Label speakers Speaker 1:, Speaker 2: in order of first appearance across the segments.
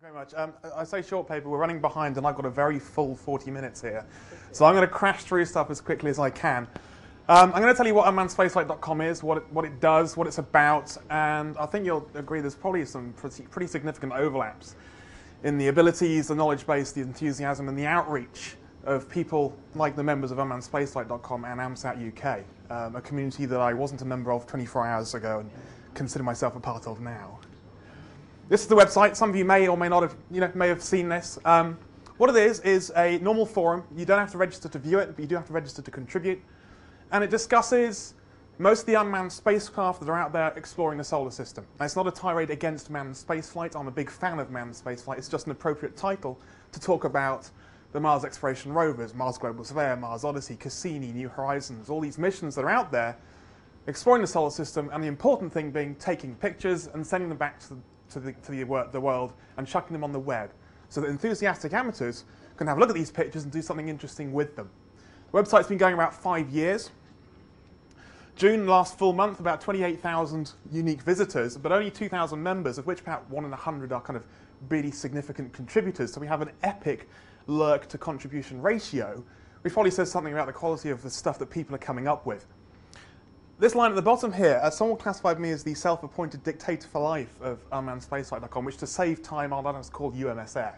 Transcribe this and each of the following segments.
Speaker 1: very much. Um, I say short paper, we're running behind and I've got a very full 40 minutes here. So I'm going to crash through stuff as quickly as I can. Um, I'm going to tell you what unmannedspaceflight.com is, what it, what it does, what it's about, and I think you'll agree there's probably some pretty, pretty significant overlaps in the abilities, the knowledge base, the enthusiasm, and the outreach of people like the members of unmannedspaceflight.com and AMSAT UK, um, a community that I wasn't a member of 24 hours ago and consider myself a part of now. This is the website. Some of you may or may not have, you know, may have seen this. Um, what it is is a normal forum. You don't have to register to view it, but you do have to register to contribute. And it discusses most of the unmanned spacecraft that are out there exploring the solar system. Now, it's not a tirade against manned spaceflight. I'm a big fan of manned spaceflight. It's just an appropriate title to talk about the Mars exploration rovers, Mars Global Surveyor, Mars Odyssey, Cassini, New Horizons, all these missions that are out there exploring the solar system, and the important thing being taking pictures and sending them back to the to, the, to the, the world and chucking them on the web so that enthusiastic amateurs can have a look at these pictures and do something interesting with them. The website's been going about five years. June last full month, about 28,000 unique visitors, but only 2,000 members, of which about one in 100 are kind of really significant contributors. So we have an epic lurk to contribution ratio, which probably says something about the quality of the stuff that people are coming up with. This line at the bottom here, uh, someone classified me as the self-appointed dictator for life of unmannedspaceflight.com, which to save time, I'll just call UMSF.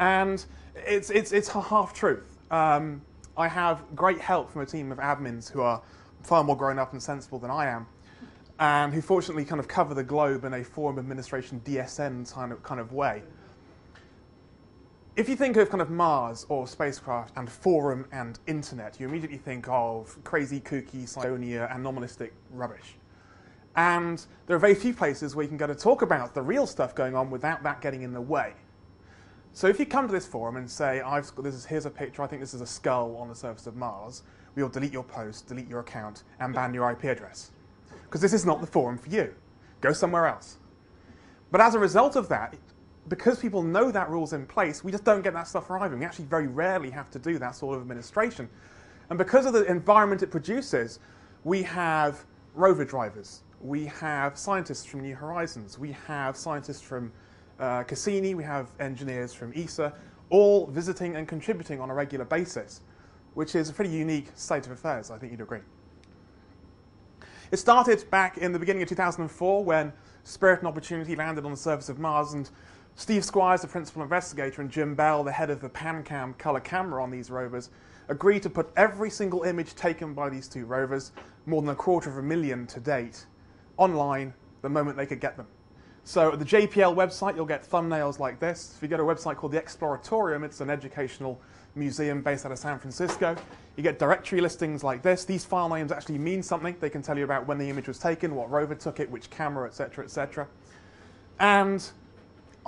Speaker 1: And it's, it's, it's a half-truth. Um, I have great help from a team of admins who are far more grown up and sensible than I am, and who fortunately kind of cover the globe in a forum administration DSN kind of, kind of way if you think of kind of Mars or spacecraft and forum and internet, you immediately think of crazy, kooky, Psionia, anomalistic rubbish. And there are very few places where you can go to talk about the real stuff going on without that getting in the way. So if you come to this forum and say, I've, this is, here's a picture, I think this is a skull on the surface of Mars, we'll delete your post, delete your account, and ban your IP address. Because this is not the forum for you. Go somewhere else. But as a result of that, because people know that rule's in place, we just don't get that stuff arriving. We actually very rarely have to do that sort of administration. And because of the environment it produces, we have rover drivers, we have scientists from New Horizons, we have scientists from uh, Cassini, we have engineers from ESA, all visiting and contributing on a regular basis, which is a pretty unique state of affairs, I think you'd agree. It started back in the beginning of 2004 when Spirit and Opportunity landed on the surface of Mars and Steve Squyres, the principal investigator, and Jim Bell, the head of the PanCam color camera on these rovers, agreed to put every single image taken by these two rovers, more than a quarter of a million to date, online the moment they could get them. So at the JPL website, you'll get thumbnails like this. If you go to a website called the Exploratorium, it's an educational museum based out of San Francisco. You get directory listings like this. These file names actually mean something. They can tell you about when the image was taken, what rover took it, which camera, etc., etc. And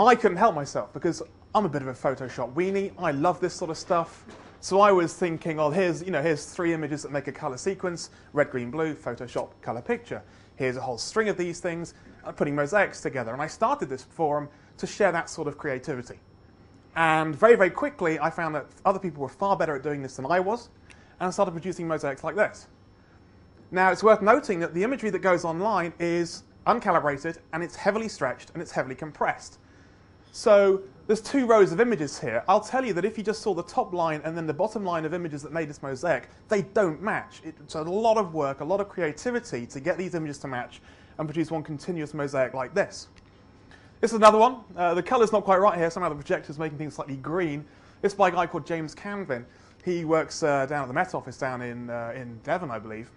Speaker 1: I couldn't help myself because I'm a bit of a Photoshop weenie. I love this sort of stuff. So I was thinking, oh, here's, you know, here's three images that make a color sequence, red, green, blue, Photoshop, color picture. Here's a whole string of these things, I'm putting mosaics together. And I started this forum to share that sort of creativity. And very, very quickly, I found that other people were far better at doing this than I was, and I started producing mosaics like this. Now, it's worth noting that the imagery that goes online is uncalibrated, and it's heavily stretched, and it's heavily compressed. So there's two rows of images here. I'll tell you that if you just saw the top line and then the bottom line of images that made this mosaic, they don't match. It's a lot of work, a lot of creativity to get these images to match and produce one continuous mosaic like this. This is another one. Uh, the color's not quite right here. Somehow the projector's making things slightly green. This by a guy called James Canvin. He works uh, down at the Met Office down in, uh, in Devon, I believe.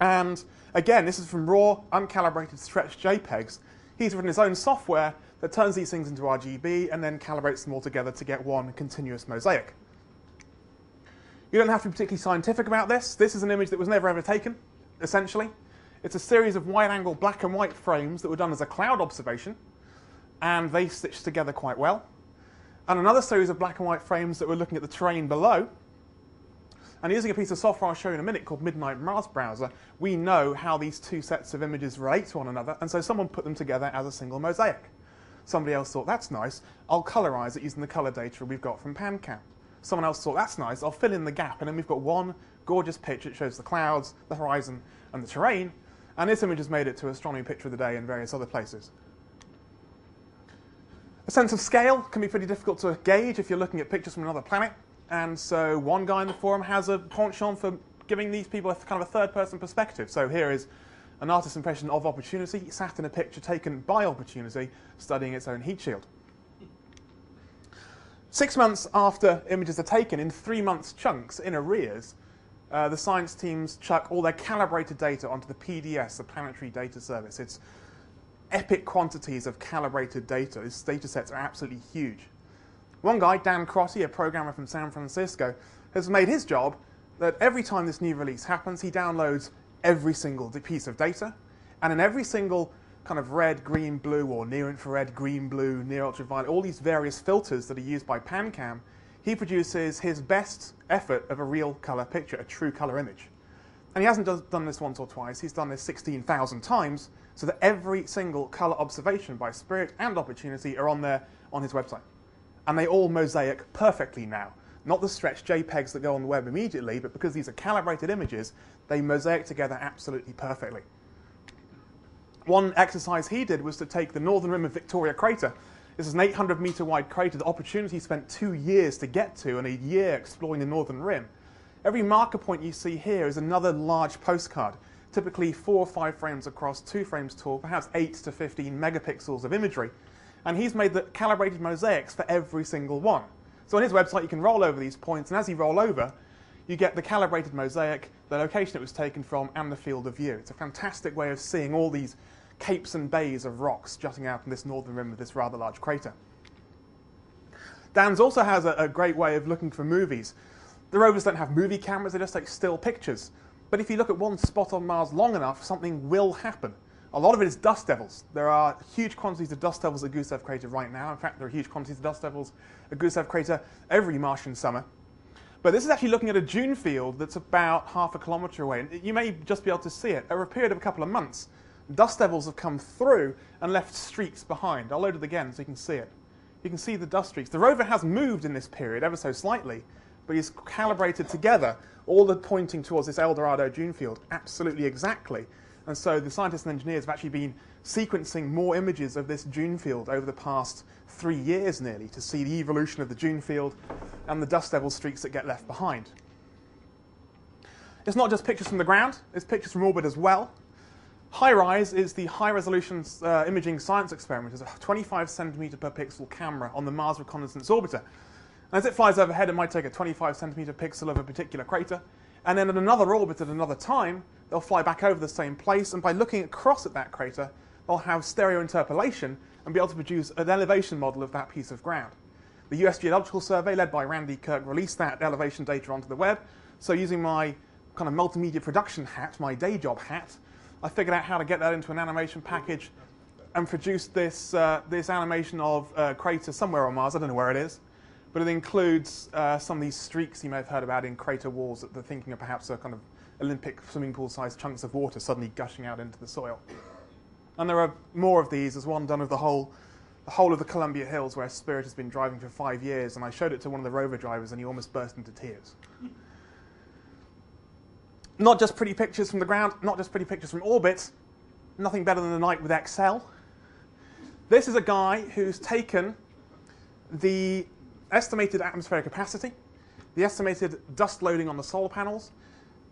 Speaker 1: And again, this is from raw, uncalibrated, stretched JPEGs. He's written his own software that turns these things into RGB and then calibrates them all together to get one continuous mosaic. You don't have to be particularly scientific about this. This is an image that was never ever taken, essentially. It's a series of wide-angle black and white frames that were done as a cloud observation, and they stitched together quite well. And another series of black and white frames that were looking at the terrain below. And using a piece of software I'll show you in a minute called Midnight Mars Browser, we know how these two sets of images relate to one another, and so someone put them together as a single mosaic. Somebody else thought, that's nice, I'll colorize it using the color data we've got from PanCam. Someone else thought, that's nice, I'll fill in the gap, and then we've got one gorgeous picture that shows the clouds, the horizon, and the terrain, and this image has made it to Astronomy Picture of the Day and various other places. A sense of scale can be pretty difficult to gauge if you're looking at pictures from another planet. And so one guy in the forum has a penchant for giving these people a kind of a third person perspective. So here is an artist's impression of opportunity sat in a picture taken by opportunity studying its own heat shield. Six months after images are taken, in three months chunks, in arrears, uh, the science teams chuck all their calibrated data onto the PDS, the Planetary Data Service. It's epic quantities of calibrated data. These data sets are absolutely huge. One guy, Dan Crotty, a programmer from San Francisco, has made his job that every time this new release happens, he downloads every single piece of data, and in every single kind of red, green, blue, or near infrared, green, blue, near ultraviolet, all these various filters that are used by PanCam, he produces his best effort of a real color picture, a true color image. And he hasn't done this once or twice, he's done this 16,000 times, so that every single color observation by Spirit and Opportunity are on there on his website. And they all mosaic perfectly now. Not the stretched JPEGs that go on the web immediately, but because these are calibrated images, they mosaic together absolutely perfectly. One exercise he did was to take the northern rim of Victoria Crater. This is an 800 meter wide crater the Opportunity spent two years to get to and a year exploring the northern rim. Every marker point you see here is another large postcard, typically four or five frames across, two frames tall, perhaps 8 to 15 megapixels of imagery. And he's made the calibrated mosaics for every single one. So on his website, you can roll over these points, and as you roll over, you get the calibrated mosaic, the location it was taken from, and the field of view. It's a fantastic way of seeing all these capes and bays of rocks jutting out from this northern rim of this rather large crater. Dan's also has a, a great way of looking for movies. The rovers don't have movie cameras, they just take still pictures. But if you look at one spot on Mars long enough, something will happen. A lot of it is dust devils. There are huge quantities of dust devils at Gusev crater right now. In fact, there are huge quantities of dust devils at Gusev crater every Martian summer. But this is actually looking at a dune field that's about half a kilometre away. And you may just be able to see it. Over a period of a couple of months, dust devils have come through and left streaks behind. I'll load it again so you can see it. You can see the dust streaks. The rover has moved in this period ever so slightly, but he's calibrated together all the pointing towards this El Dorado dune field absolutely exactly. And so the scientists and engineers have actually been sequencing more images of this dune field over the past three years nearly to see the evolution of the dune field and the dust devil streaks that get left behind. It's not just pictures from the ground, it's pictures from orbit as well. HiRISE is the high resolution uh, imaging science experiment. It's a 25 centimeter per pixel camera on the Mars Reconnaissance Orbiter. And as it flies overhead, it might take a 25 centimeter pixel of a particular crater, and then at another orbit at another time, they'll fly back over the same place, and by looking across at that crater, they'll have stereo interpolation and be able to produce an elevation model of that piece of ground. The US Geological Survey, led by Randy Kirk, released that elevation data onto the web. So using my kind of multimedia production hat, my day job hat, I figured out how to get that into an animation package and produced this, uh, this animation of a crater somewhere on Mars. I don't know where it is but it includes uh, some of these streaks you may have heard about in crater walls that they're thinking of perhaps a kind of Olympic swimming pool sized chunks of water suddenly gushing out into the soil. And there are more of these. There's one done of the whole, the whole of the Columbia Hills where Spirit has been driving for five years, and I showed it to one of the rover drivers and he almost burst into tears. Not just pretty pictures from the ground, not just pretty pictures from orbit, nothing better than the night with Excel. This is a guy who's taken the estimated atmospheric opacity, the estimated dust loading on the solar panels,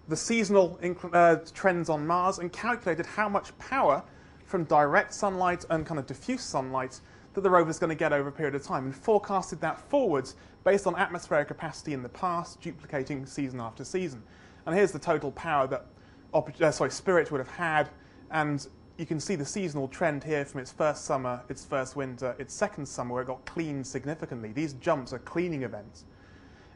Speaker 1: the seasonal uh, trends on Mars, and calculated how much power from direct sunlight and kind of diffuse sunlight that the rover is going to get over a period of time, and forecasted that forwards based on atmospheric opacity in the past, duplicating season after season. And here's the total power that uh, sorry, Spirit would have had, and you can see the seasonal trend here from its first summer, its first winter, its second summer, where it got cleaned significantly. These jumps are cleaning events.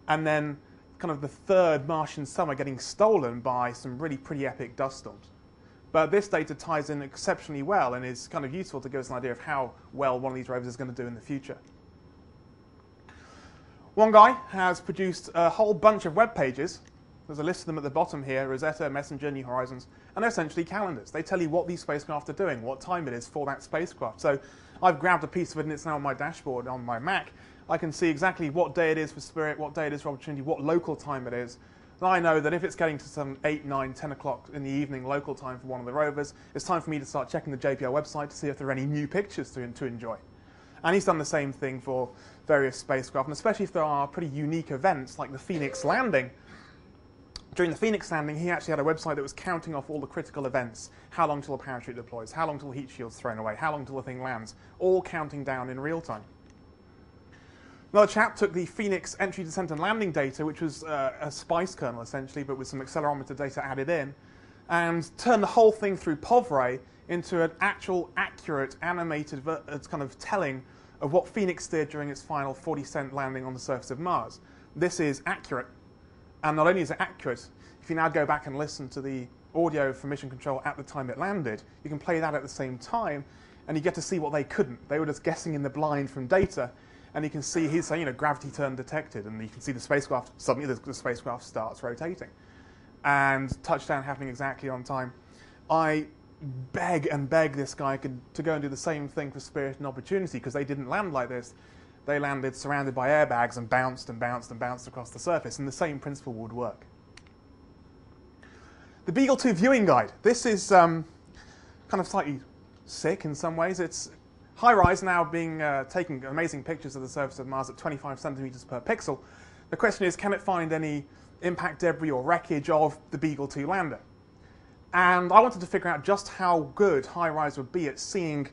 Speaker 1: And then kind of the third Martian summer getting stolen by some really pretty epic dust storms. But this data ties in exceptionally well and is kind of useful to give us an idea of how well one of these rovers is going to do in the future. One guy has produced a whole bunch of web pages there's a list of them at the bottom here, Rosetta, Messenger, New Horizons, and they're essentially calendars. They tell you what these spacecraft are doing, what time it is for that spacecraft. So I've grabbed a piece of it and it's now on my dashboard on my Mac. I can see exactly what day it is for Spirit, what day it is for Opportunity, what local time it is. And I know that if it's getting to some 8, 9, 10 o'clock in the evening local time for one of the rovers, it's time for me to start checking the JPL website to see if there are any new pictures to, to enjoy. And he's done the same thing for various spacecraft, and especially if there are pretty unique events like the Phoenix landing. During the Phoenix landing, he actually had a website that was counting off all the critical events how long till a parachute deploys, how long till the heat shield's thrown away, how long till the thing lands, all counting down in real time. Another chap took the Phoenix entry, descent, and landing data, which was uh, a SPICE kernel essentially, but with some accelerometer data added in, and turned the whole thing through POV-Ray into an actual accurate animated kind of telling of what Phoenix did during its final 40 cent landing on the surface of Mars. This is accurate. And not only is it accurate, if you now go back and listen to the audio from Mission Control at the time it landed, you can play that at the same time, and you get to see what they couldn't. They were just guessing in the blind from data, and you can see he's saying, you know, gravity turn detected, and you can see the spacecraft, suddenly the, the spacecraft starts rotating. And touchdown happening exactly on time. I beg and beg this guy could, to go and do the same thing for Spirit and Opportunity because they didn't land like this. They landed surrounded by airbags and bounced and bounced and bounced across the surface, and the same principle would work. The Beagle 2 viewing guide. This is um, kind of slightly sick in some ways. It's HiRISE now being uh, taking amazing pictures of the surface of Mars at 25 centimeters per pixel. The question is, can it find any impact debris or wreckage of the Beagle 2 lander? And I wanted to figure out just how good HiRISE would be at seeing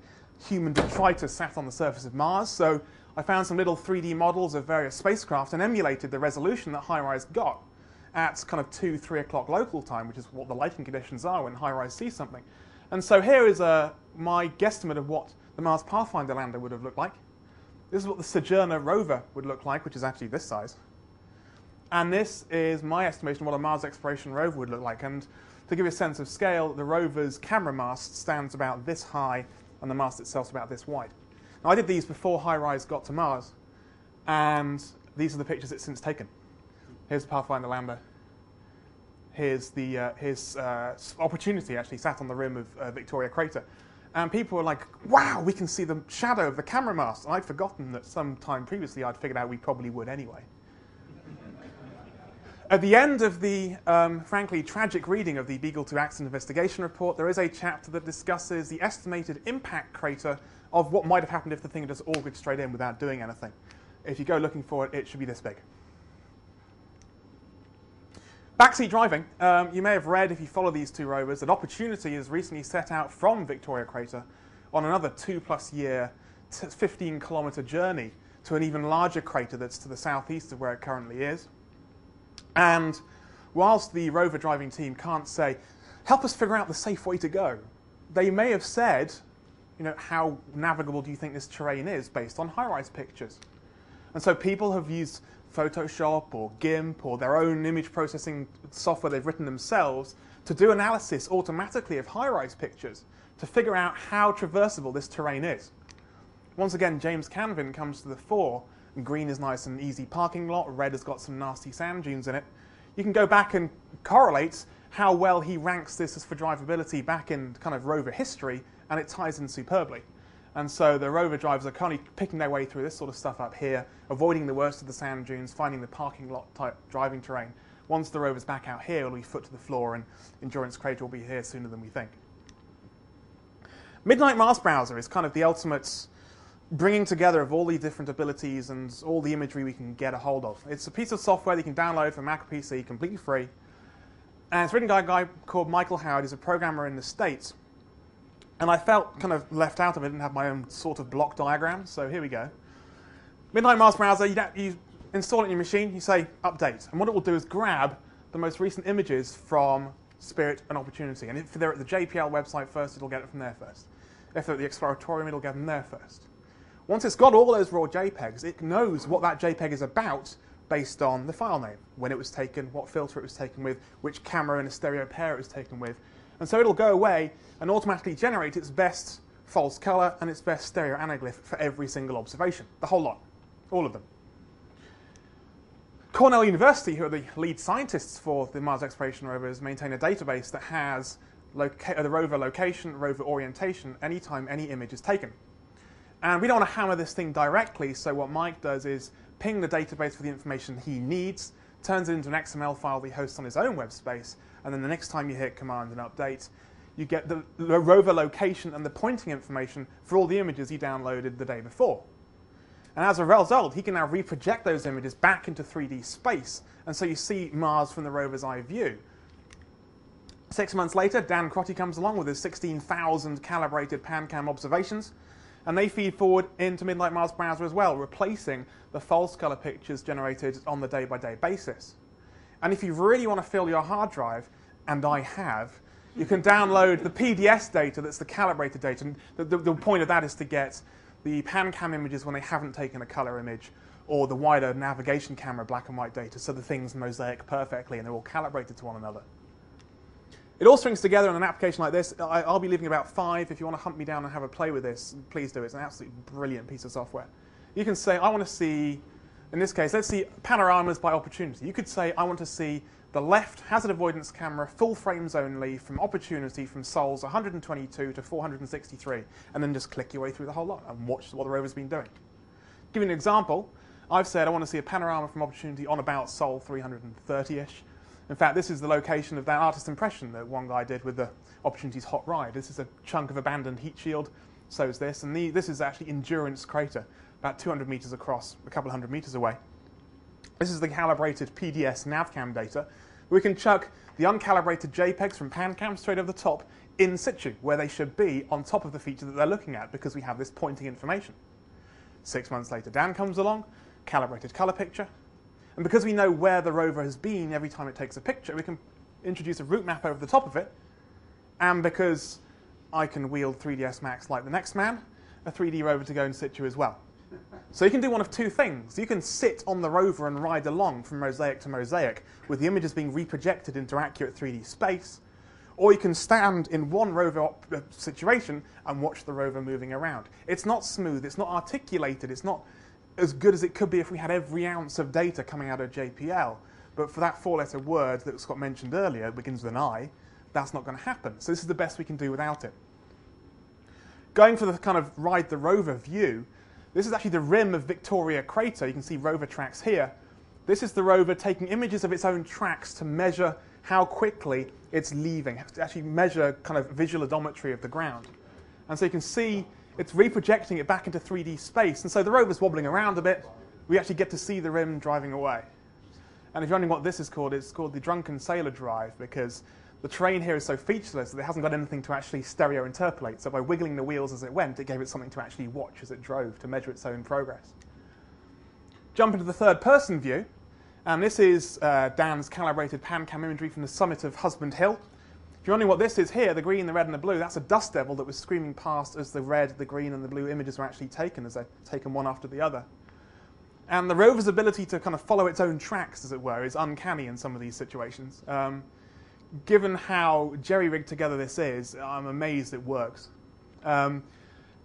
Speaker 1: human detritus sat on the surface of Mars. So I found some little 3D models of various spacecraft and emulated the resolution that HiRISE got at kind of 2, 3 o'clock local time, which is what the lighting conditions are when HiRISE sees something. And so here is uh, my guesstimate of what the Mars Pathfinder lander would have looked like. This is what the Sojourner rover would look like, which is actually this size. And this is my estimation of what a Mars exploration rover would look like. And to give you a sense of scale, the rover's camera mast stands about this high and the mast itself is about this wide. Now, I did these before HiRISE got to Mars, and these are the pictures it's since taken. Here's the Pathfinder lander. Here's the uh, his uh, opportunity actually sat on the rim of uh, Victoria crater. And people were like, wow, we can see the shadow of the camera mast. And I'd forgotten that some time previously I'd figured out we probably would anyway. At the end of the, um, frankly, tragic reading of the Beagle 2 Accident Investigation Report, there is a chapter that discusses the estimated impact crater of what might have happened if the thing just augured straight in without doing anything. If you go looking for it, it should be this big. Backseat driving. Um, you may have read, if you follow these two rovers, that Opportunity has recently set out from Victoria Crater on another two plus year, 15 kilometer journey to an even larger crater that's to the southeast of where it currently is. And whilst the rover driving team can't say, help us figure out the safe way to go, they may have said, you know, how navigable do you think this terrain is based on HiRISE pictures? And so people have used Photoshop or GIMP or their own image processing software they've written themselves to do analysis automatically of HiRISE pictures to figure out how traversable this terrain is. Once again, James Canvin comes to the fore green is nice and easy parking lot, red has got some nasty sand dunes in it. You can go back and correlate how well he ranks this as for drivability back in kind of rover history, and it ties in superbly. And so the rover drivers are currently picking their way through this sort of stuff up here, avoiding the worst of the sand dunes, finding the parking lot type driving terrain. Once the rover's back out here, it'll be foot to the floor, and Endurance Crater will be here sooner than we think. Midnight Mars Browser is kind of the ultimate bringing together of all the different abilities and all the imagery we can get a hold of. It's a piece of software that you can download for Mac or PC completely free. And it's written by a guy called Michael Howard. He's a programmer in the States. And I felt kind of left out of it and didn't have my own sort of block diagram. So here we go. Midnight Mars Browser, you, you install it in your machine, you say update. And what it will do is grab the most recent images from Spirit and Opportunity. And if they're at the JPL website first, it'll get it from there first. If they're at the Exploratorium, it'll get them there first. Once it's got all those raw JPEGs, it knows what that JPEG is about based on the file name, when it was taken, what filter it was taken with, which camera and a stereo pair it was taken with. And so it'll go away and automatically generate its best false color and its best stereo anaglyph for every single observation. The whole lot. All of them. Cornell University, who are the lead scientists for the Mars exploration rovers, maintain a database that has uh, the rover location, rover orientation, anytime any image is taken. And we don't want to hammer this thing directly, so what Mike does is ping the database for the information he needs, turns it into an XML file that he hosts on his own web space, and then the next time you hit command and update, you get the rover location and the pointing information for all the images he downloaded the day before. And as a result, he can now reproject those images back into 3D space. And so you see Mars from the rover's eye view. Six months later, Dan Crotty comes along with his 16,000 calibrated PanCam observations, and they feed forward into Midnight Mars browser as well, replacing the false color pictures generated on the day-by-day basis. And if you really want to fill your hard drive, and I have, you can download the PDS data that's the calibrated data. And the, the, the point of that is to get the PanCam images when they haven't taken a color image, or the wider navigation camera black and white data, so the things mosaic perfectly and they're all calibrated to one another. It all strings together in an application like this. I, will be leaving about five. If you want to hunt me down and have a play with this, please do. It's an absolutely brilliant piece of software. You can say, I want to see, in this case, let's see panoramas by opportunity. You could say, I want to see the left hazard avoidance camera, full frames only, from opportunity from sols 122 to 463, and then just click your way through the whole lot and watch what the rover's been doing. Give you an example. I've said I want to see a panorama from opportunity on about sol 330-ish. In fact, this is the location of that artist impression that one guy did with the Opportunity's hot ride. This is a chunk of abandoned heat shield, so is this. And the, this is actually Endurance Crater, about 200 meters across, a couple hundred meters away. This is the calibrated PDS navcam data. We can chuck the uncalibrated JPEGs from PanCam straight over the top in situ, where they should be on top of the feature that they're looking at because we have this pointing information. Six months later, Dan comes along, calibrated color picture. And because we know where the rover has been every time it takes a picture, we can introduce a route map over the top of it. And because I can wield 3ds Max like the next man, a 3D rover to go in situ as well. So you can do one of two things. You can sit on the rover and ride along from mosaic to mosaic with the images being reprojected into accurate 3D space, or you can stand in one rover uh, situation and watch the rover moving around. It's not smooth, it's not articulated, it's not as good as it could be if we had every ounce of data coming out of JPL. But for that four-letter word that Scott mentioned earlier, begins with an I, that's not going to happen. So this is the best we can do without it. Going for the kind of ride the rover view, this is actually the rim of Victoria Crater. You can see rover tracks here. This is the rover taking images of its own tracks to measure how quickly it's leaving, to actually measure kind of visual odometry of the ground. And so you can see it's reprojecting it back into 3D space. And so the rover's wobbling around a bit. We actually get to see the rim driving away. And if you're wondering what this is called, it's called the Drunken Sailor Drive because the terrain here is so featureless that it hasn't got anything to actually stereo interpolate. So by wiggling the wheels as it went, it gave it something to actually watch as it drove to measure its own progress. Jump into the third person view. And this is uh, Dan's calibrated PanCam imagery from the summit of Husband Hill. If you're wondering what this is here, the green, the red, and the blue, that's a dust devil that was screaming past as the red, the green, and the blue images were actually taken, as they're taken one after the other. And the rover's ability to kind of follow its own tracks, as it were, is uncanny in some of these situations. Um, given how jerry-rigged together this is, I'm amazed it works. Um,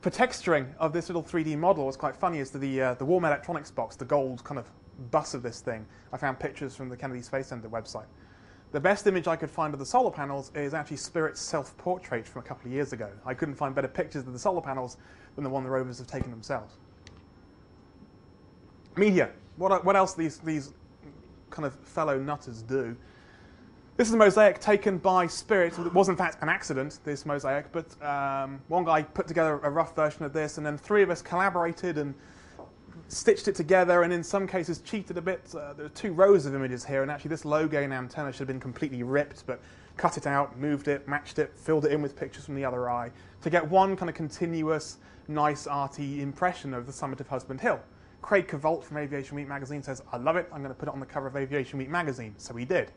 Speaker 1: for texturing of this little 3D model, what's quite funny is the, uh, the Warm Electronics box, the gold kind of bus of this thing. I found pictures from the Kennedy Space Center website. The best image I could find of the solar panels is actually Spirit's self-portrait from a couple of years ago. I couldn't find better pictures of the solar panels than the one the rovers have taken themselves. Media. What, what else these, these kind of fellow nutters do this is a mosaic taken by Spirit. It was in fact an accident, this mosaic, but um, one guy put together a rough version of this, and then three of us collaborated and stitched it together, and in some cases cheated a bit. Uh, there are two rows of images here, and actually this low gain antenna should have been completely ripped, but cut it out, moved it, matched it, filled it in with pictures from the other eye to get one kind of continuous, nice, arty impression of the summit of Husband Hill. Craig Covault from Aviation Week magazine says, I love it, I'm going to put it on the cover of Aviation Week magazine. So he did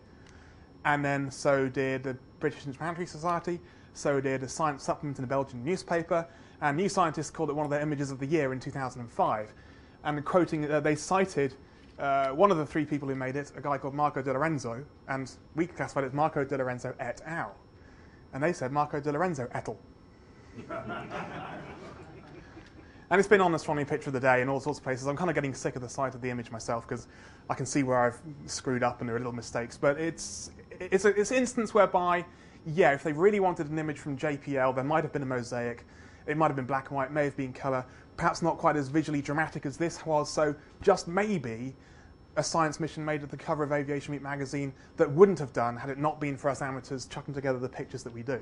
Speaker 1: and then so did the British Interplanetary Society, so did a science supplement in a Belgian newspaper, and New Scientist called it one of their images of the year in 2005. And quoting, uh, they cited uh, one of the three people who made it, a guy called Marco Di Lorenzo, and we classified it as Marco Di Lorenzo et al. And they said Marco Di Lorenzo et al. And it's been on Astronomy Picture of the Day in all sorts of places. I'm kind of getting sick of the sight of the image myself because I can see where I've screwed up and there are little mistakes. But it's, it's, a, it's an instance whereby, yeah, if they really wanted an image from JPL, there might have been a mosaic. It might have been black and white, may have been color, perhaps not quite as visually dramatic as this was. So just maybe a science mission made at the cover of Aviation Week magazine that wouldn't have done had it not been for us amateurs chucking together the pictures that we do.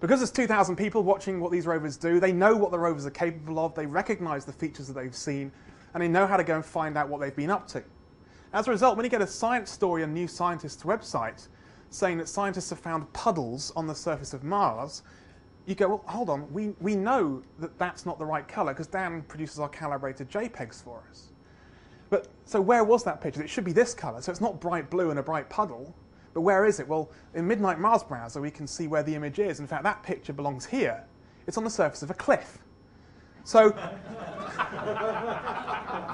Speaker 1: Because there's 2,000 people watching what these rovers do, they know what the rovers are capable of, they recognize the features that they've seen, and they know how to go and find out what they've been up to. As a result, when you get a science story on New Scientist's website saying that scientists have found puddles on the surface of Mars, you go, well, hold on, we, we know that that's not the right color because Dan produces our calibrated JPEGs for us. But so where was that picture? It should be this color, so it's not bright blue and a bright puddle. But where is it? Well, in Midnight Mars Browser, we can see where the image is. In fact, that picture belongs here. It's on the surface of a cliff. So,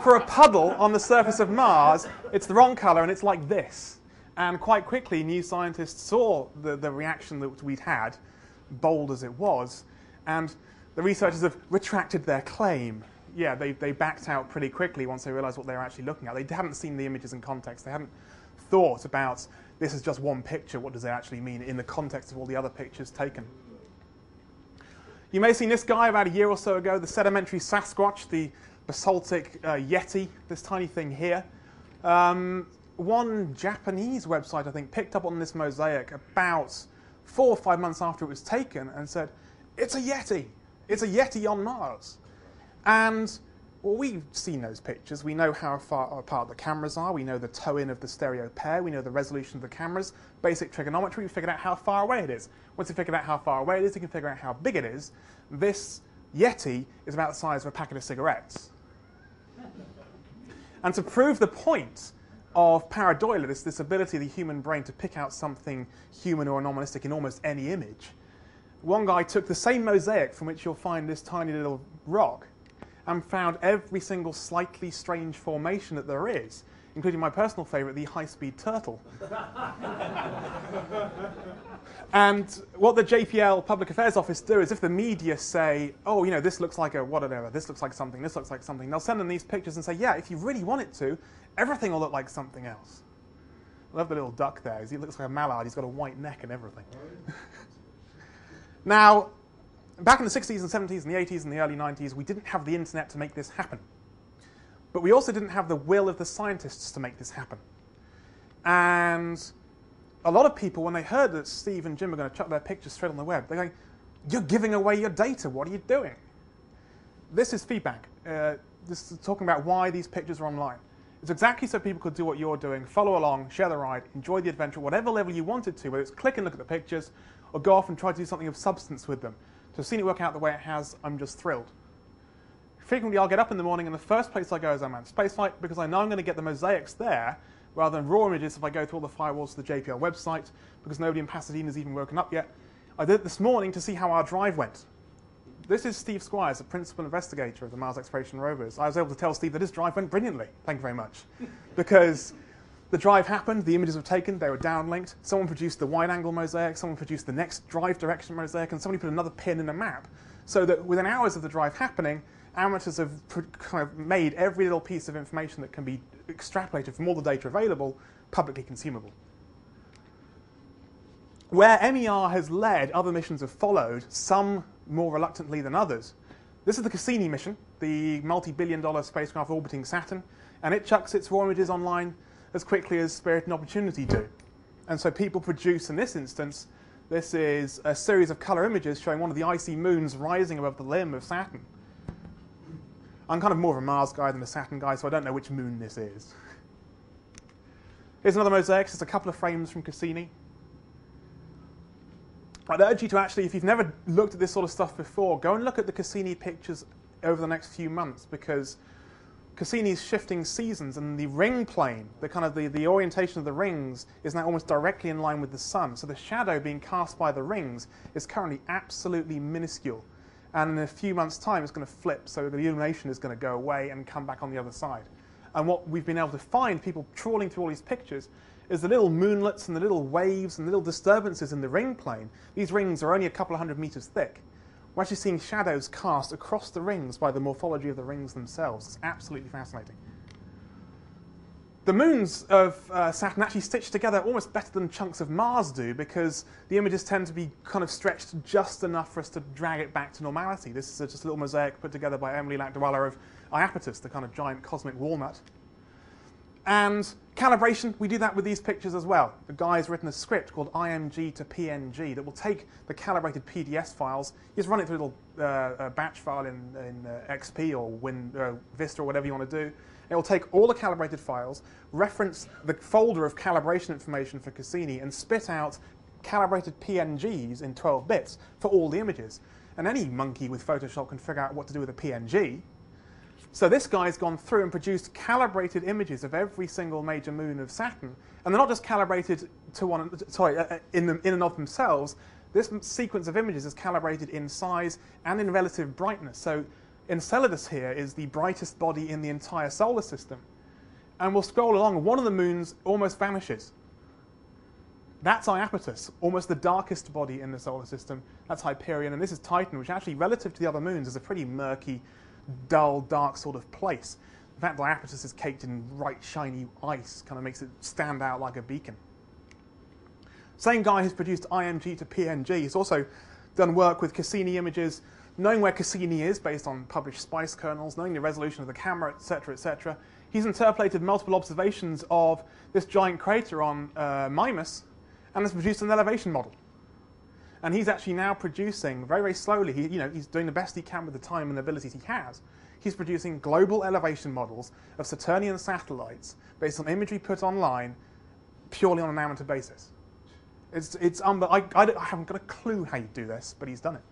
Speaker 1: for a puddle on the surface of Mars, it's the wrong color and it's like this. And quite quickly, new scientists saw the, the reaction that we'd had, bold as it was, and the researchers have retracted their claim. Yeah, they, they backed out pretty quickly once they realized what they were actually looking at. They hadn't seen the images in context. They hadn't thought about this is just one picture, what does it actually mean in the context of all the other pictures taken. You may have seen this guy about a year or so ago, the sedimentary Sasquatch, the basaltic uh, Yeti, this tiny thing here. Um, one Japanese website, I think, picked up on this mosaic about four or five months after it was taken and said, It's a Yeti. It's a Yeti on Mars. And well, we've seen those pictures. We know how far apart the cameras are. We know the toe-in of the stereo pair. We know the resolution of the cameras. Basic trigonometry, we figured out how far away it is. Once you figured out how far away it is, you can figure out how big it is. This Yeti is about the size of a packet of cigarettes. and to prove the point of pareidolia, this, this ability of the human brain to pick out something human or anomalistic in almost any image, one guy took the same mosaic from which you'll find this tiny little rock and found every single slightly strange formation that there is, including my personal favorite, the high speed turtle. and what the JPL Public Affairs Office do is if the media say, oh, you know, this looks like a whatever, this looks like something, this looks like something, they'll send them these pictures and say, yeah, if you really want it to, everything will look like something else. I love the little duck there. He looks like a mallard. He's got a white neck and everything. now, back in the 60s and 70s and the 80s and the early 90s, we didn't have the internet to make this happen. But we also didn't have the will of the scientists to make this happen. And a lot of people, when they heard that Steve and Jim are going to chuck their pictures straight on the web, they're going, You're giving away your data. What are you doing? This is feedback. Uh, this is talking about why these pictures are online. It's exactly so people could do what you're doing, follow along, share the ride, enjoy the adventure, whatever level you wanted to, whether it's click and look at the pictures or go off and try to do something of substance with them. To have seen it work out the way it has, I'm just thrilled. Frequently, I'll get up in the morning and the first place I go is I'm Spaceflight because I know I'm going to get the mosaics there rather than raw images if I go through all the firewalls to the JPL website because nobody in Pasadena has even woken up yet. I did it this morning to see how our drive went. This is Steve Squyres, the principal investigator of the Mars Exploration Rovers. I was able to tell Steve that his drive went brilliantly. Thank you very much. because the drive happened, the images were taken, they were downlinked. Someone produced the wide angle mosaic, someone produced the next drive direction mosaic, and somebody put another pin in the map. So that within hours of the drive happening, amateurs have kind of made every little piece of information that can be extrapolated from all the data available publicly consumable. Where MER has led, other missions have followed, some more reluctantly than others. This is the Cassini mission, the multi billion dollar spacecraft orbiting Saturn, and it chucks its raw images online as quickly as Spirit and Opportunity do. And so people produce, in this instance, this is a series of color images showing one of the icy moons rising above the limb of Saturn. I'm kind of more of a Mars guy than a Saturn guy, so I don't know which moon this is. Here's another mosaic, just a couple of frames from Cassini. I'd urge you to actually, if you've never looked at this sort of stuff before, go and look at the Cassini pictures over the next few months because Cassini's shifting seasons and the ring plane, the kind of the, the orientation of the rings is now almost directly in line with the sun. So the shadow being cast by the rings is currently absolutely minuscule. And in a few months' time, it's going to flip, so the illumination is going to go away and come back on the other side. And what we've been able to find, people trawling through all these pictures, is the little moonlets and the little waves and the little disturbances in the ring plane. These rings are only a couple of hundred meters thick. We're actually seeing shadows cast across the rings by the morphology of the rings themselves. It's absolutely fascinating. The moons of uh, Saturn actually stitch together almost better than chunks of Mars do because the images tend to be kind of stretched just enough for us to drag it back to normality. This is just a little mosaic put together by Emily Lakdawalla of Iapetus, the kind of giant cosmic walnut. And Calibration, we do that with these pictures as well. The guy's written a script called IMG to PNG that will take the calibrated PDS files, just run it through a little uh, a batch file in, in uh, XP or Win, uh, Vista or whatever you want to do. It will take all the calibrated files, reference the folder of calibration information for Cassini, and spit out calibrated PNGs in 12 bits for all the images. And any monkey with Photoshop can figure out what to do with a PNG. So this guy's gone through and produced calibrated images of every single major moon of Saturn, and they're not just calibrated to one, sorry, uh, uh, in, them, in and of themselves. This sequence of images is calibrated in size and in relative brightness. So Enceladus here is the brightest body in the entire solar system. And we'll scroll along, one of the moons almost vanishes. That's Iapetus, almost the darkest body in the solar system. That's Hyperion, and this is Titan, which actually, relative to the other moons, is a pretty murky, dull, dark sort of place. In fact, that Iapetus is caked in bright, shiny ice, kind of makes it stand out like a beacon. Same guy who's produced IMG to PNG. He's also done work with Cassini images, knowing where Cassini is based on published SPICE kernels, knowing the resolution of the camera, etc., etc. He's interpolated multiple observations of this giant crater on uh, Mimas, and has produced an elevation model. And he's actually now producing very, very slowly. He, you know, he's doing the best he can with the time and the abilities he has. He's producing global elevation models of Saturnian satellites based on imagery put online purely on an amateur basis. It's, it's um, I, I, I haven't got a clue how you do this, but he's done it.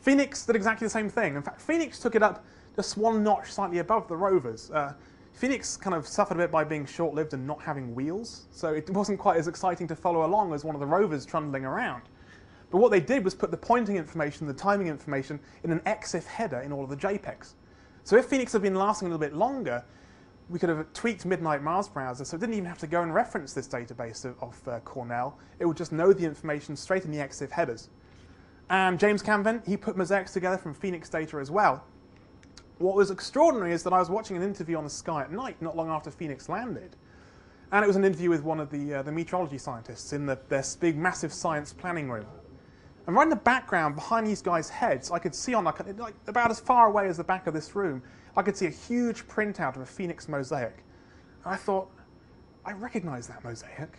Speaker 1: Phoenix did exactly the same thing. In fact, Phoenix took it up just one notch slightly above the rovers. Uh, Phoenix kind of suffered a bit by being short-lived and not having wheels, so it wasn't quite as exciting to follow along as one of the rovers trundling around. But what they did was put the pointing information, the timing information, in an EXIF header in all of the JPEGs. So if Phoenix had been lasting a little bit longer, we could have tweaked Midnight Mars Browser, so it didn't even have to go and reference this database of, of uh, Cornell. It would just know the information straight in the EXIF headers. And James Canvin, he put mosaics together from Phoenix data as well. What was extraordinary is that I was watching an interview on the sky at night, not long after Phoenix landed. And it was an interview with one of the, uh, the meteorology scientists in the, their big, massive science planning room. And right in the background, behind these guys' heads, I could see on like, like about as far away as the back of this room, I could see a huge printout of a Phoenix mosaic. And I thought, I recognize that mosaic.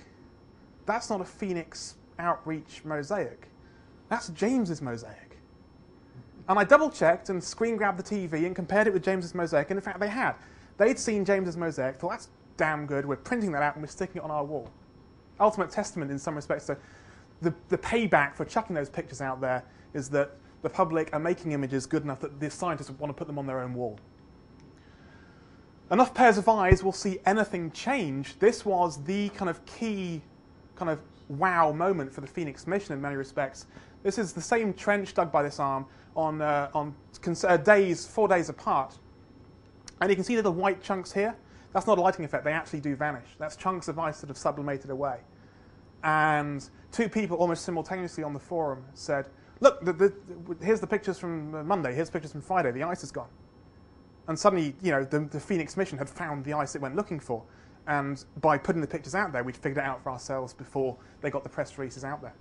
Speaker 1: That's not a Phoenix outreach mosaic. That's James's mosaic. And I double checked and screen grabbed the TV and compared it with James's mosaic, and in fact they had. They'd seen James's mosaic, thought that's damn good, we're printing that out and we're sticking it on our wall. Ultimate testament in some respects. So the, the payback for chucking those pictures out there is that the public are making images good enough that the scientists want to put them on their own wall. Enough pairs of eyes will see anything change. This was the kind of key, kind of wow moment for the Phoenix mission in many respects. This is the same trench dug by this arm on, uh, on uh, days, four days apart. And you can see little white chunks here. That's not a lighting effect. They actually do vanish. That's chunks of ice that have sublimated away. And two people almost simultaneously on the forum said, look, the, the, here's the pictures from Monday, here's pictures from Friday, the ice is gone. And suddenly, you know, the, the Phoenix mission had found the ice it went looking for. And by putting the pictures out there, we'd figured it out for ourselves before they got the press releases out there.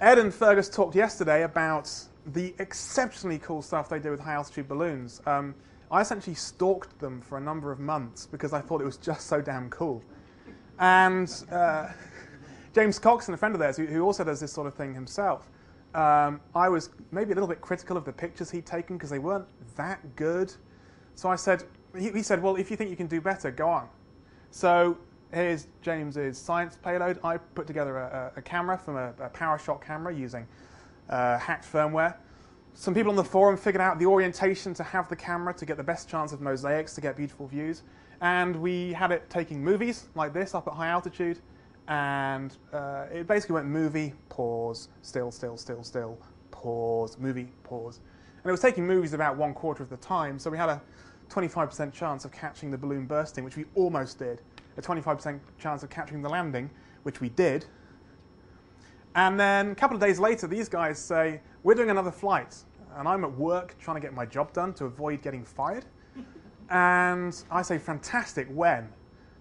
Speaker 1: Ed and Fergus talked yesterday about the exceptionally cool stuff they do with high altitude balloons. Um, I essentially stalked them for a number of months because I thought it was just so damn cool. And uh, James Coxon, a friend of theirs, who, who, also does this sort of thing himself, um, I was maybe a little bit critical of the pictures he'd taken because they weren't that good. So I said, he, he said, well, if you think you can do better, go on. So here's James's science payload. I put together a, a camera from a, a PowerShot camera using uh, hacked firmware. Some people on the forum figured out the orientation to have the camera to get the best chance of mosaics, to get beautiful views. And we had it taking movies like this up at high altitude. And uh, it basically went movie, pause, still, still, still, still, pause, movie, pause. And it was taking movies about one quarter of the time, so we had a 25% chance of catching the balloon bursting, which we almost did a 25% chance of catching the landing, which we did. And then a couple of days later, these guys say, We're doing another flight. And I'm at work trying to get my job done to avoid getting fired. and I say, Fantastic, when?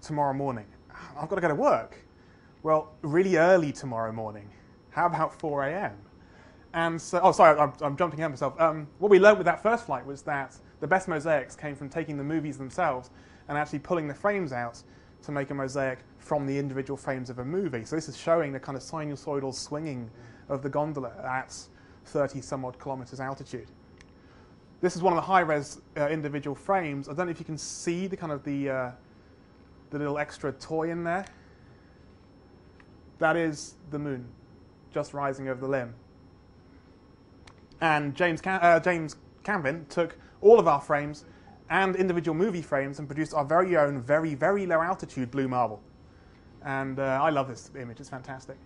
Speaker 1: Tomorrow morning. I've got to go to work. Well, really early tomorrow morning. How about 4 a.m.? And so, oh, sorry, I'm, I'm jumping ahead myself. Um, what we learned with that first flight was that The best mosaics came from taking the movies themselves and actually pulling the frames out to make a mosaic from the individual frames of a movie. So this is showing the kind of sinusoidal swinging of the gondola at 30 some odd kilometers altitude. This is one of the high-res uh, individual frames. I don't know if you can see the kind of the, uh, the little extra toy in there. That is the moon, just rising over the limb. And James, Cam- uh, James Canvin took all of our frames and individual movie frames and produced our very own, very, very low altitude blue marble. And uh, I love this image, it's fantastic.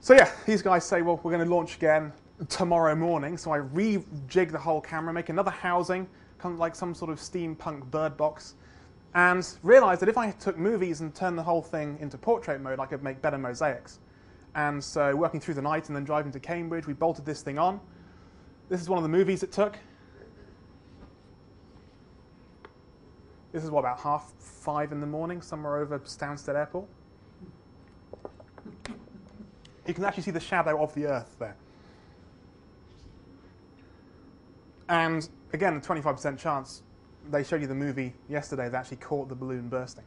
Speaker 1: So, yeah, these guys say, well, we're going to launch again tomorrow morning. So, I rejig the whole camera, make another housing, kind of like some sort of steampunk bird box, and realized that if I took movies and turned the whole thing into portrait mode, I could make better mosaics. And so, working through the night and then driving to Cambridge, we bolted this thing on. This is one of the movies it took. This is what, about half five in the morning, somewhere over Stansted Airport. You can actually see the shadow of the Earth there. And again, a 25% chance they showed you the movie yesterday that actually caught the balloon bursting.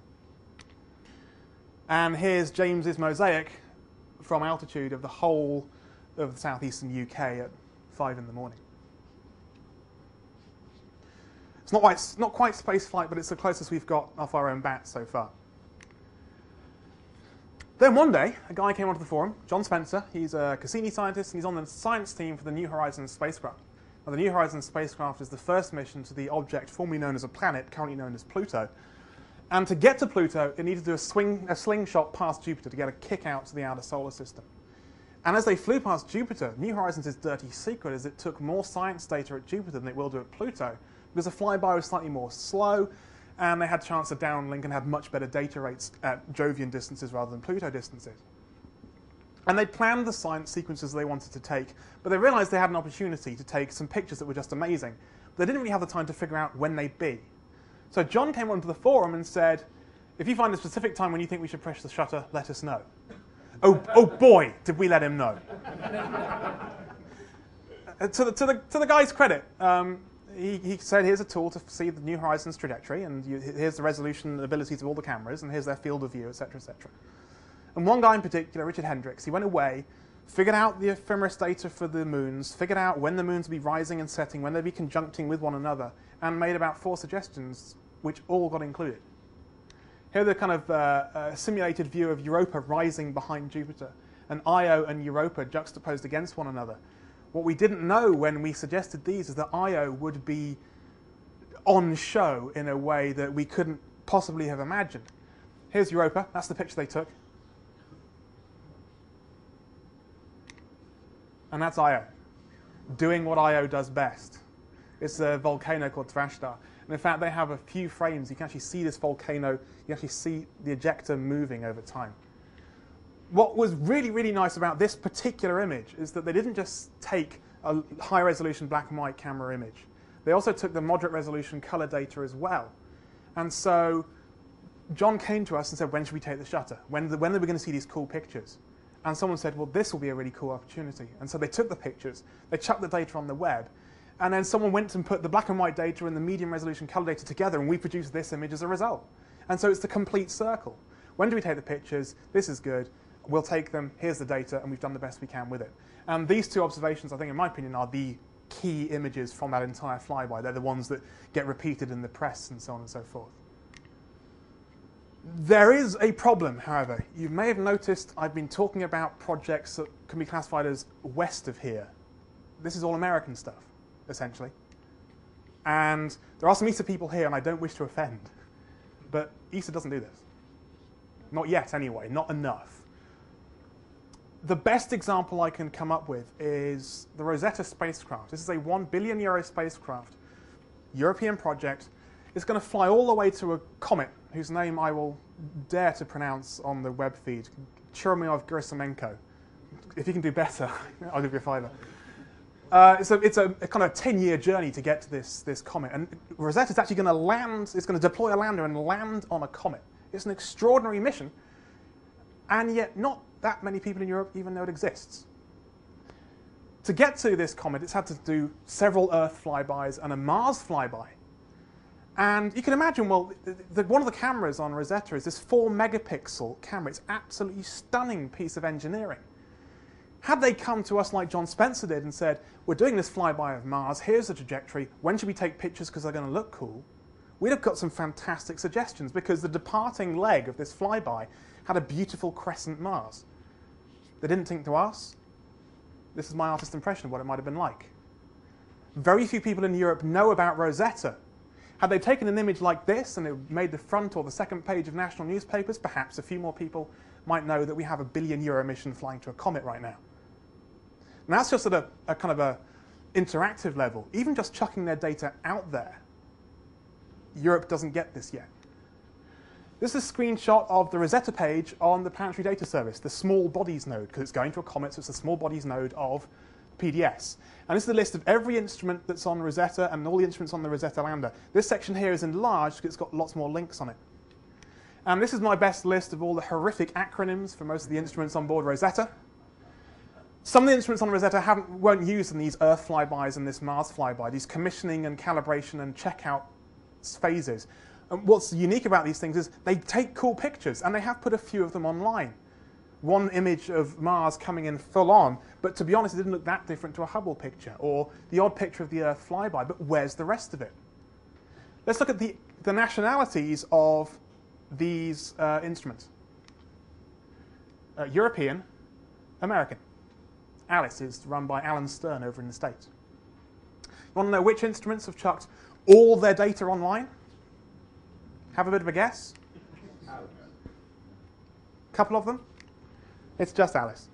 Speaker 1: And here's James's mosaic from altitude of the whole of the southeastern UK at 5 in the morning. It's not quite, not quite space flight, but it's the closest we've got off our own bat so far. Then one day, a guy came onto the forum, John Spencer. He's a Cassini scientist, and he's on the science team for the New Horizons spacecraft. Now, the New Horizons spacecraft is the first mission to the object formerly known as a planet, currently known as Pluto. And to get to Pluto, it needed to do a, swing, a slingshot past Jupiter to get a kick out to the outer solar system. And as they flew past Jupiter, New Horizons' dirty secret is it took more science data at Jupiter than it will do at Pluto, because the flyby was slightly more slow, and they had a chance to downlink and have much better data rates at Jovian distances rather than Pluto distances. And they planned the science sequences they wanted to take, but they realized they had an opportunity to take some pictures that were just amazing. But they didn't really have the time to figure out when they'd be. So John came onto the forum and said, if you find a specific time when you think we should press the shutter, let us know. oh, oh boy, did we let him know. Uh, to, the, to, the, to the guy's credit, um, he, he, said, here's a tool to see the New Horizons trajectory, and you, here's the resolution abilities of all the cameras, and here's their field of view, etc., etc. And one guy in particular, Richard Hendricks, he went away, figured out the ephemeris data for the moons, figured out when the moons would be rising and setting, when they'd be conjuncting with one another, and made about four suggestions, which all got included. Here, the kind of uh, uh, simulated view of Europa rising behind Jupiter, and Io and Europa juxtaposed against one another. What we didn't know when we suggested these is that Io would be on show in a way that we couldn't possibly have imagined. Here's Europa, that's the picture they took. And that's Io, doing what Io does best. It's a volcano called Tvashtar. And in fact, they have a few frames. You can actually see this volcano. You actually see the ejecta moving over time. What was really, really nice about this particular image is that they didn't just take a high resolution black and white camera image. They also took the moderate resolution color data as well. And so John came to us and said, when should we take the shutter? When, the, when are we going to see these cool pictures? And someone said, well, this will be a really cool opportunity. And so they took the pictures, they chucked the data on the web, and then someone went and put the black and white data and the medium resolution color data together, and we produced this image as a result. And so it's the complete circle. When do we take the pictures? This is good. We'll take them. Here's the data, and we've done the best we can with it. And these two observations, I think, in my opinion, are the key images from that entire flyby. They're the ones that get repeated in the press and so on and so forth. There is a problem, however. You may have noticed I've been talking about projects that can be classified as west of here. This is all American stuff, essentially. And there are some ESA people here, and I don't wish to offend, but ESA doesn't do this. Not yet, anyway, not enough. The best example I can come up with is the Rosetta spacecraft. This is a 1 billion euro spacecraft, European project. It's going to fly all the way to a comet whose name I will dare to pronounce on the web feed, Churyumov Gerasimenko. If you can do better, I'll give you a fiver. Uh, it's a, it's a, a kind of 10 year journey to get to this, this comet. And Rosetta is actually going to land, it's going to deploy a lander and land on a comet. It's an extraordinary mission, and yet not that many people in Europe even know it exists. To get to this comet, it's had to do several Earth flybys and a Mars flyby. And you can imagine, well, the, the, one of the cameras on Rosetta is this 4 megapixel camera. It's absolutely stunning piece of engineering. Had they come to us like John Spencer did and said, we're doing this flyby of Mars, here's the trajectory, when should we take pictures because they're going to look cool? We'd have got some fantastic suggestions because the departing leg of this flyby had a beautiful crescent Mars. They didn't think to us. This is my artist impression of what it might have been like. Very few people in Europe know about Rosetta. Had they taken an image like this and it made the front or the second page of national newspapers, perhaps a few more people might know that we have a billion euro mission flying to a comet right now. And that's just at a, a kind of a interactive level. Even just chucking their data out there, Europe doesn't get this yet. This is a screenshot of the Rosetta page on the Planetary Data Service, the small bodies node, because it's going to a comet, so it's the small bodies node of PDS. And this is a list of every instrument that's on Rosetta and all the instruments on the Rosetta Lander. This section here is enlarged because it's got lots more links on it. And this is my best list of all the horrific acronyms for most of the instruments on board Rosetta. Some of the instruments on Rosetta haven't, weren't used in these Earth flybys and this Mars flyby, these commissioning and calibration and checkout phases. And what's unique about these things is they take cool pictures, and they have put a few of them online. One image of Mars coming in full on, but to be honest, it didn't look that different to a Hubble picture, or the odd picture of the Earth flyby, but where's the rest of it? Let's look at the, the nationalities of these uh, instruments. Uh, European, American. Alice is run by Alan Stern over in the States. You want to know which instruments have chucked all their data online? Have a bit of a guess? A couple of them? It's just Alice.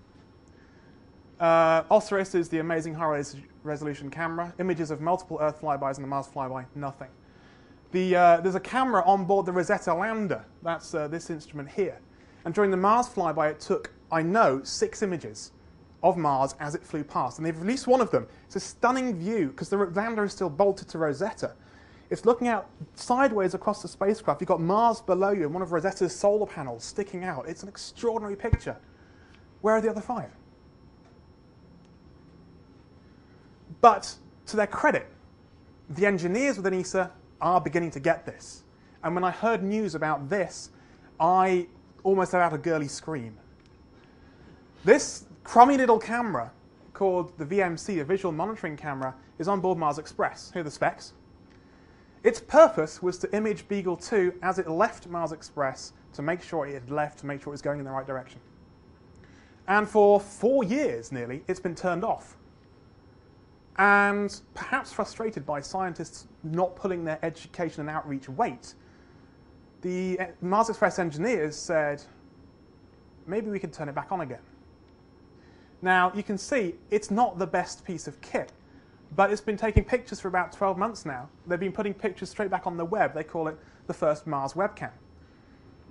Speaker 1: Uh, Osiris is the amazing high resolution camera. Images of multiple Earth flybys and the Mars flyby, nothing. The, uh, there's a camera on board the Rosetta lander. That's uh, this instrument here. And during the Mars flyby, it took, I know, six images of Mars as it flew past. And they've released one of them. It's a stunning view because the lander is still bolted to Rosetta. It's looking out sideways across the spacecraft. You've got Mars below you and one of Rosetta's solar panels sticking out. It's an extraordinary picture. Where are the other five? But to their credit, the engineers within ESA are beginning to get this. And when I heard news about this, I almost let out a girly scream. This crummy little camera called the VMC, a visual monitoring camera, is on board Mars Express. Here are the specs. Its purpose was to image Beagle 2 as it left Mars Express to make sure it had left, to make sure it was going in the right direction. And for four years nearly, it's been turned off. And perhaps frustrated by scientists not pulling their education and outreach weight, the eh, Mars Express engineers said, maybe we can turn it back on again. Now, you can see it's not the best piece of kit, but it's been taking pictures for about 12 months now. They've been putting pictures straight back on the web. They call it the first Mars webcam.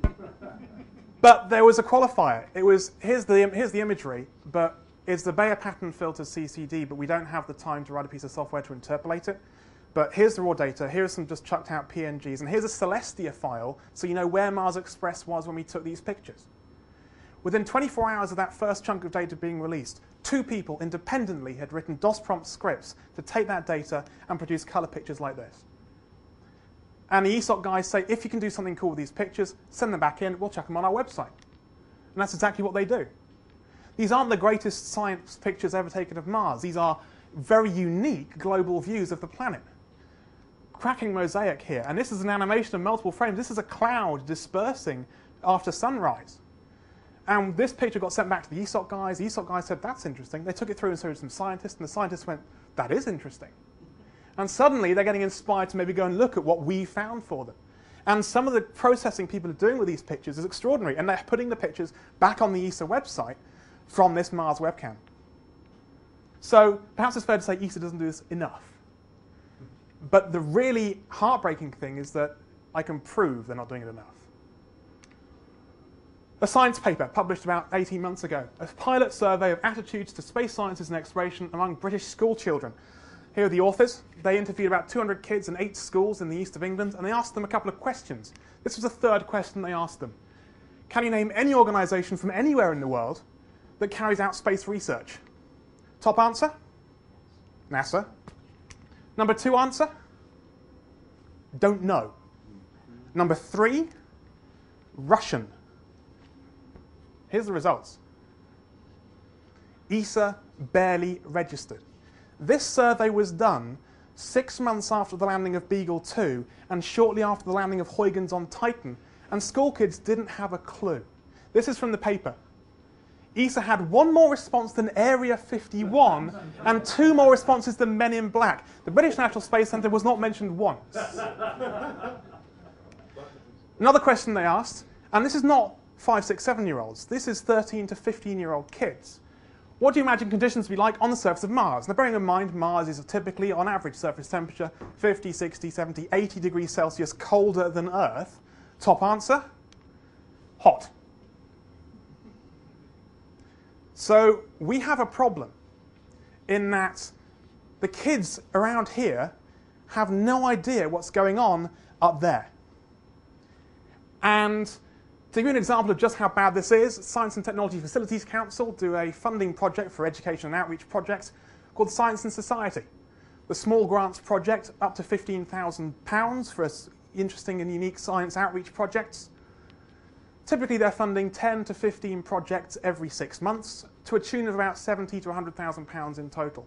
Speaker 1: but there was a qualifier. It was, here's the, here's the imagery, but it's the Bayer pattern filter CCD, but we don't have the time to write a piece of software to interpolate it. But here's the raw data. Here's some just chucked out PNGs. And here's a Celestia file, so you know where Mars Express was when we took these pictures. Within 24 hours of that first chunk of data being released, two people independently had written DOS prompt scripts to take that data and produce color pictures like this. And the ESOC guys say, if you can do something cool with these pictures, send them back in, we'll chuck them on our website. And that's exactly what they do. These aren't the greatest science pictures ever taken of Mars. These are very unique global views of the planet. Cracking mosaic here. And this is an animation of multiple frames. This is a cloud dispersing after sunrise. And this picture got sent back to the ESOC guys. The ESOC guys said, that's interesting. They took it through and showed it to some scientists, and the scientists went, that is interesting. And suddenly they're getting inspired to maybe go and look at what we found for them. And some of the processing people are doing with these pictures is extraordinary. And they're putting the pictures back on the ESA website from this Mars webcam. So perhaps it's fair to say ESA doesn't do this enough. But the really heartbreaking thing is that I can prove they're not doing it enough. A science paper published about 18 months ago, a pilot survey of attitudes to space sciences and exploration among British school children. Here are the authors. They interviewed about 200 kids in eight schools in the east of England, and they asked them a couple of questions. This was the third question they asked them. Can you name any organisation from anywhere in the world that carries out space research? Top answer? NASA. Number two answer, don't know. Number three, Russian. Here's the results. ESA barely registered. This survey was done six months after the landing of Beagle 2 and shortly after the landing of Huygens on Titan, and school kids didn't have a clue. This is from the paper. ESA had one more response than Area 51 and two more responses than Men in Black. The British National Space Centre was not mentioned once. Another question they asked, and this is not five, six, seven year olds, this is 13 to 15 year old kids. What do you imagine conditions to be like on the surface of Mars? Now, bearing in mind, Mars is typically, on average, surface temperature 50, 60, 70, 80 degrees Celsius colder than Earth. Top answer hot. So, we have a problem in that the kids around here have no idea what's going on up there. And to give you an example of just how bad this is, Science and Technology Facilities Council do a funding project for education and outreach projects called Science and Society. The small grants project, up to £15,000 for interesting and unique science outreach projects. Typically, they're funding 10 to 15 projects every six months to a tune of about 70 to 100,000 pounds in total.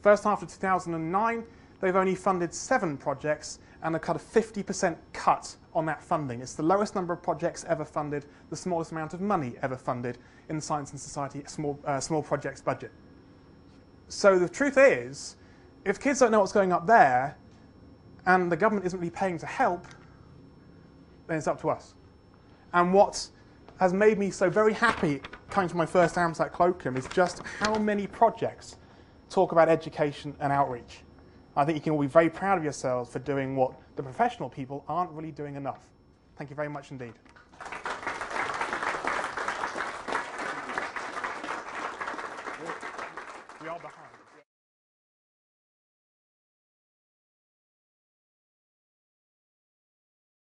Speaker 1: First half of 2009, they've only funded seven projects and a cut of 50% cut on that funding. It's the lowest number of projects ever funded, the smallest amount of money ever funded in the Science and Society small, uh, small projects budget. So the truth is, if kids don't know what's going up there, and the government isn't really paying to help, then it's up to us. And what has made me so very happy coming to my first AMSAT colloquium is just how many projects talk about education and outreach. I think you can all be very proud of yourselves for doing what the professional people aren't really doing enough. Thank you very much indeed.